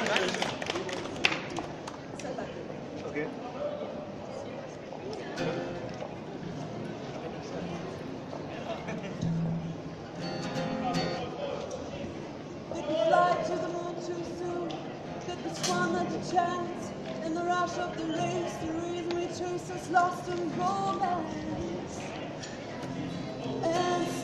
Okay. Did we fly to the moon too soon? Did we squander chance? In the rush of the race, the reason we lost in romance. And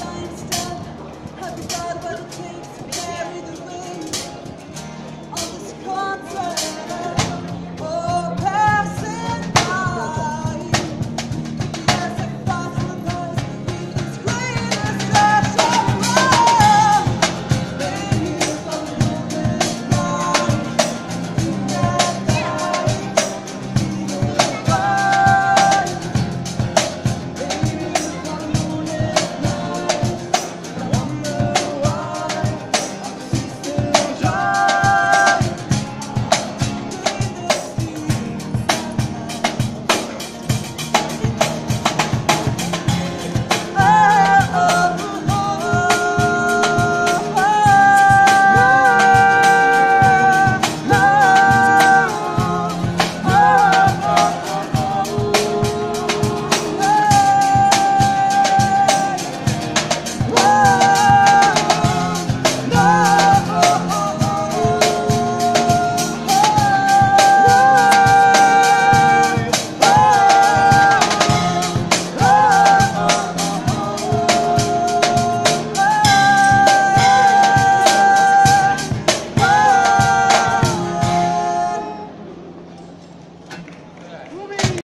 Lion Star, happy God, what the takes.